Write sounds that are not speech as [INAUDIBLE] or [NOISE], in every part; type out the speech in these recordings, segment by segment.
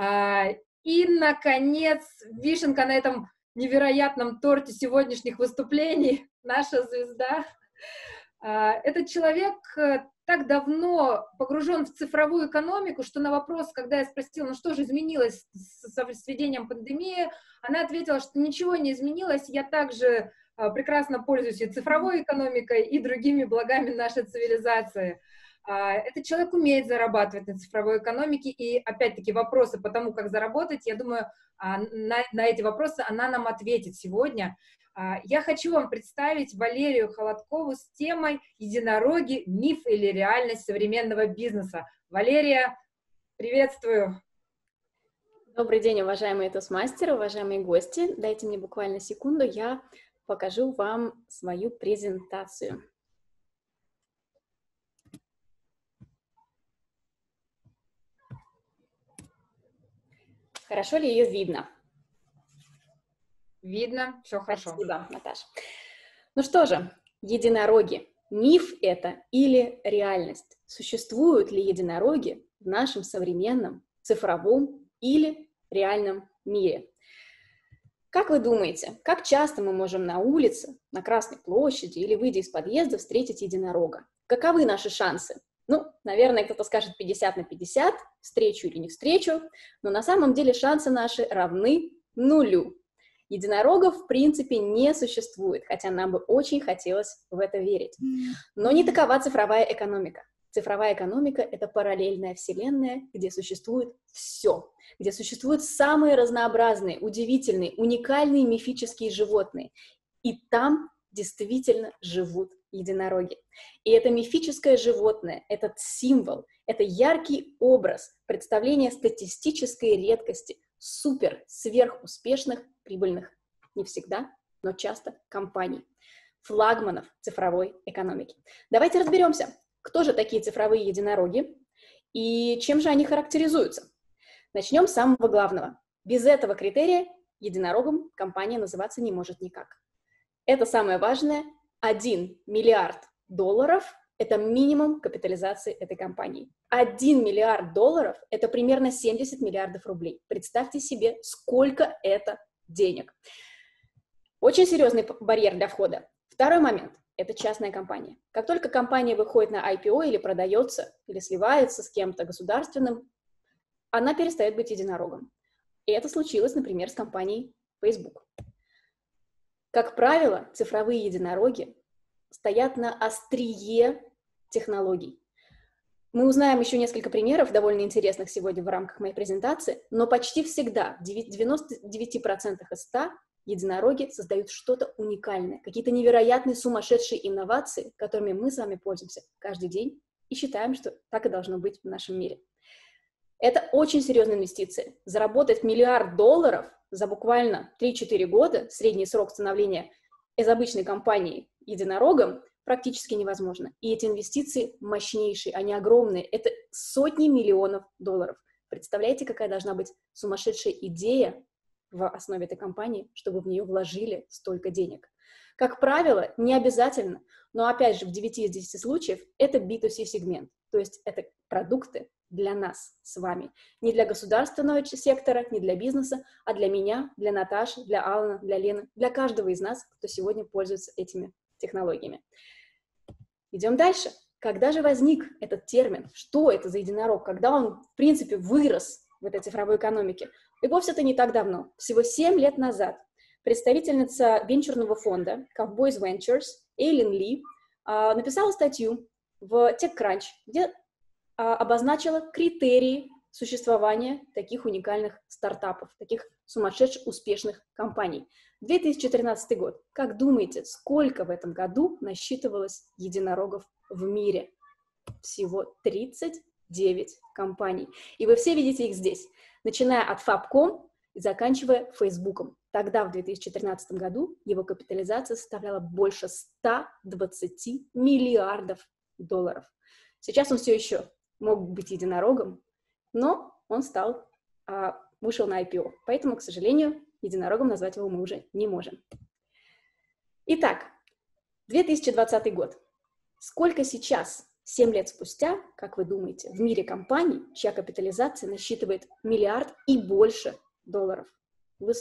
А, и, наконец, вишенка на этом невероятном торте сегодняшних выступлений, наша звезда. А, этот человек э, так давно погружен в цифровую экономику, что на вопрос, когда я спросила, ну что же изменилось с, с введением пандемии, она ответила, что ничего не изменилось, я также а, прекрасно пользуюсь и цифровой экономикой, и другими благами нашей цивилизации. А, этот человек умеет зарабатывать на цифровой экономике, и опять-таки вопросы по тому, как заработать, я думаю, а, на, на эти вопросы она нам ответит сегодня. А, я хочу вам представить Валерию Холодкову с темой «Единороги. Миф или реальность современного бизнеса». Валерия, приветствую! Добрый день, уважаемые тосмастеры, уважаемые гости. Дайте мне буквально секунду, я покажу вам свою презентацию. Хорошо ли ее видно? Видно, все хорошо. Спасибо, Наташа. Ну что же, единороги. Миф это или реальность? Существуют ли единороги в нашем современном цифровом или реальном мире? Как вы думаете, как часто мы можем на улице, на Красной площади или выйдя из подъезда встретить единорога? Каковы наши шансы? Ну, наверное, кто-то скажет 50 на 50, встречу или не встречу, но на самом деле шансы наши равны нулю. Единорогов, в принципе, не существует, хотя нам бы очень хотелось в это верить. Но не такова цифровая экономика. Цифровая экономика — это параллельная вселенная, где существует все, где существуют самые разнообразные, удивительные, уникальные мифические животные. И там действительно живут единороги. И это мифическое животное, этот символ, это яркий образ представления статистической редкости супер сверхуспешных прибыльных, не всегда, но часто компаний, флагманов цифровой экономики. Давайте разберемся, кто же такие цифровые единороги и чем же они характеризуются. Начнем с самого главного. Без этого критерия единорогом компания называться не может никак. Это самое важное 1 миллиард долларов – это минимум капитализации этой компании. 1 миллиард долларов – это примерно 70 миллиардов рублей. Представьте себе, сколько это денег. Очень серьезный барьер для входа. Второй момент – это частная компания. Как только компания выходит на IPO или продается, или сливается с кем-то государственным, она перестает быть единорогом. И это случилось, например, с компанией Facebook. Как правило, цифровые единороги стоят на острие технологий. Мы узнаем еще несколько примеров, довольно интересных сегодня в рамках моей презентации, но почти всегда, в 99% из 100, единороги создают что-то уникальное, какие-то невероятные сумасшедшие инновации, которыми мы с вами пользуемся каждый день и считаем, что так и должно быть в нашем мире. Это очень серьезная инвестиция. Заработать миллиард долларов за буквально 3-4 года, средний срок становления из обычной компании единорогом, практически невозможно. И эти инвестиции мощнейшие, они огромные. Это сотни миллионов долларов. Представляете, какая должна быть сумасшедшая идея в основе этой компании, чтобы в нее вложили столько денег? Как правило, не обязательно, но опять же в 9 из 10 случаев это B2C сегмент, то есть это продукты, для нас с вами. Не для государственного сектора, не для бизнеса, а для меня, для Наташи, для Алана, для Лены, для каждого из нас, кто сегодня пользуется этими технологиями. Идем дальше. Когда же возник этот термин? Что это за единорог? Когда он, в принципе, вырос в этой цифровой экономике? И вовсе это не так давно. Всего 7 лет назад представительница венчурного фонда Cowboys Ventures Эйлин Ли а, написала статью в TechCrunch, где обозначила критерии существования таких уникальных стартапов, таких сумасшедших успешных компаний. 2013 год. Как думаете, сколько в этом году насчитывалось единорогов в мире? Всего 39 компаний. И вы все видите их здесь, начиная от Fab.com и заканчивая Facebook. Тогда, в 2013 году, его капитализация составляла больше 120 миллиардов долларов. Сейчас он все еще мог быть единорогом, но он стал, а, вышел на IPO. Поэтому, к сожалению, единорогом назвать его мы уже не можем. Итак, 2020 год. Сколько сейчас Семь лет спустя, как вы думаете, в мире компаний, чья капитализация насчитывает миллиард и больше долларов, вы,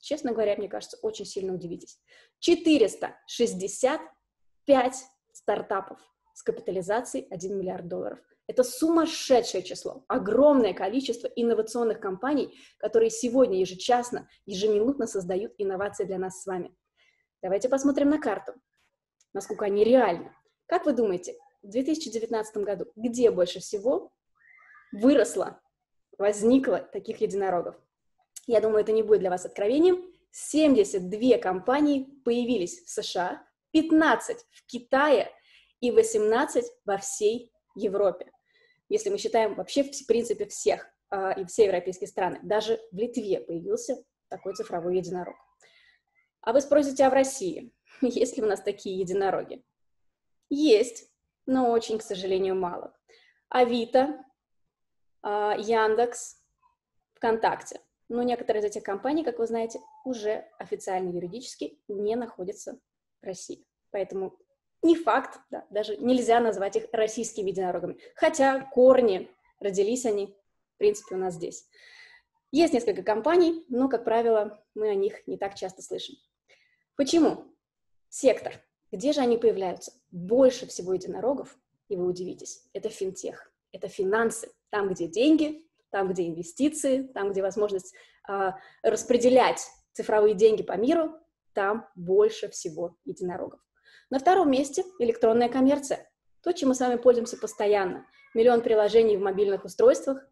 честно говоря, мне кажется, очень сильно удивитесь. 465 стартапов с капитализацией 1 миллиард долларов. Это сумасшедшее число, огромное количество инновационных компаний, которые сегодня ежечасно, ежеминутно создают инновации для нас с вами. Давайте посмотрим на карту, насколько они реальны. Как вы думаете, в 2019 году где больше всего выросло, возникло таких единорогов? Я думаю, это не будет для вас откровением. 72 компании появились в США, 15 в Китае и 18 во всей Европе. Если мы считаем вообще, в принципе, всех э, и все европейские страны, даже в Литве появился такой цифровой единорог. А вы спросите, а в России [LAUGHS] есть ли у нас такие единороги? Есть, но очень, к сожалению, мало. Авито, а, Яндекс, ВКонтакте. Но некоторые из этих компаний, как вы знаете, уже официально юридически не находятся в России. Поэтому не факт, да, даже нельзя назвать их российскими единорогами. Хотя корни, родились они, в принципе, у нас здесь. Есть несколько компаний, но, как правило, мы о них не так часто слышим. Почему? Сектор. Где же они появляются? Больше всего единорогов, и вы удивитесь, это финтех, это финансы. Там, где деньги, там, где инвестиции, там, где возможность э, распределять цифровые деньги по миру, там больше всего единорогов. На втором месте электронная коммерция. То, чем мы с вами пользуемся постоянно. Миллион приложений в мобильных устройствах.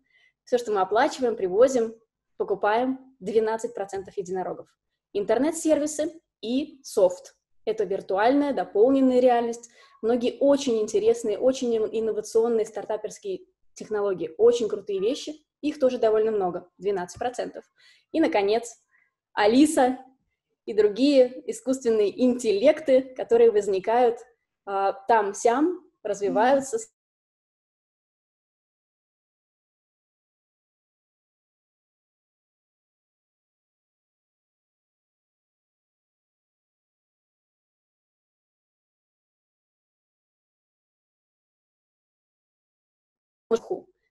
Все, что мы оплачиваем, привозим, покупаем, 12% единорогов. Интернет-сервисы и софт. Это виртуальная, дополненная реальность. Многие очень интересные, очень инновационные стартаперские технологии, очень крутые вещи. Их тоже довольно много, 12%. И, наконец, Алиса и другие искусственные интеллекты, которые возникают а, там-сям, развиваются,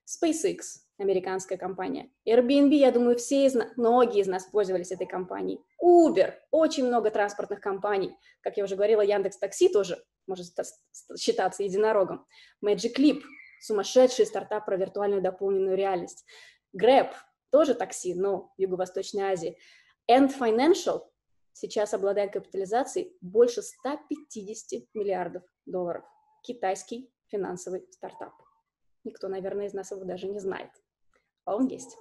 SpaceX, американская компания. Airbnb, я думаю, все из многие из нас пользовались этой компанией. Uber, очень много транспортных компаний. Как я уже говорила, Яндекс Такси тоже может считаться единорогом. Magic Leap, сумасшедший стартап про виртуальную дополненную реальность. Grab, тоже такси, но в Юго-Восточной Азии. End Financial сейчас обладает капитализацией больше 150 миллиардов долларов. Китайский финансовый стартап. Никто, наверное, из нас его даже не знает. А он есть.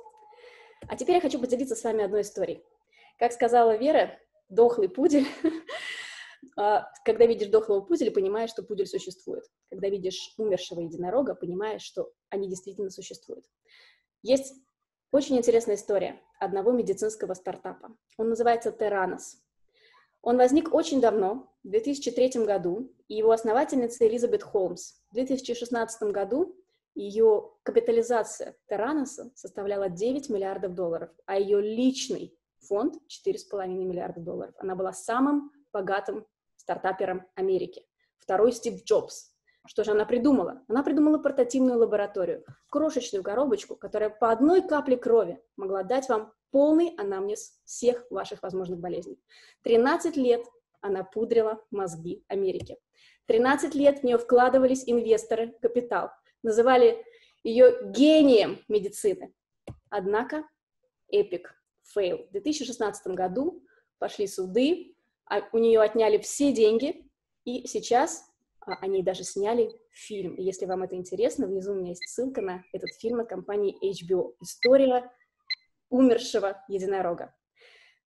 А теперь я хочу поделиться с вами одной историей. Как сказала Вера, дохлый пудель. [LAUGHS] А, когда видишь дохлого пуделя, понимаешь, что пудель существует. Когда видишь умершего единорога, понимаешь, что они действительно существуют. Есть очень интересная история одного медицинского стартапа. Он называется Terranos. Он возник очень давно, в 2003 году, и его основательница Элизабет Холмс. В 2016 году ее капитализация Тараноса составляла 9 миллиардов долларов, а ее личный фонд 4,5 миллиарда долларов. Она была самым богатым стартапером Америки. Второй Стив Джобс. Что же она придумала? Она придумала портативную лабораторию, крошечную коробочку, которая по одной капле крови могла дать вам полный анамнез всех ваших возможных болезней. 13 лет она пудрила мозги Америки. 13 лет в нее вкладывались инвесторы, капитал – называли ее гением медицины. Однако epic fail. В 2016 году пошли суды, а у нее отняли все деньги, и сейчас а, они даже сняли фильм. И если вам это интересно, внизу у меня есть ссылка на этот фильм от компании HBO. История умершего единорога.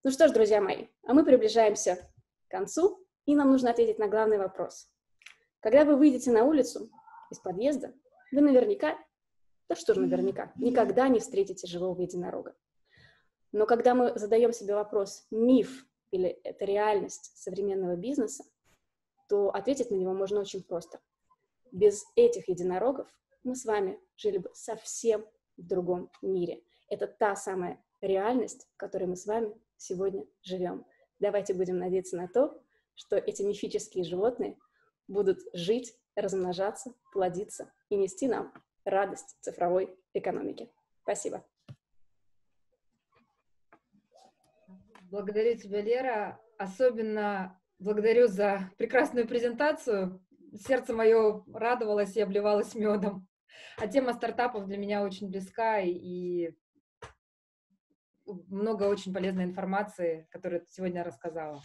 Ну что ж, друзья мои, а мы приближаемся к концу, и нам нужно ответить на главный вопрос. Когда вы выйдете на улицу из подъезда, вы наверняка, да что же наверняка, никогда не встретите живого единорога. Но когда мы задаем себе вопрос, миф или это реальность современного бизнеса, то ответить на него можно очень просто. Без этих единорогов мы с вами жили бы совсем в другом мире. Это та самая реальность, в которой мы с вами сегодня живем. Давайте будем надеяться на то, что эти мифические животные будут жить размножаться, плодиться и нести нам радость цифровой экономики. Спасибо. Благодарю тебя, Лера. Особенно благодарю за прекрасную презентацию. Сердце мое радовалось и обливалось медом. А тема стартапов для меня очень близка и много очень полезной информации, которую ты сегодня рассказала.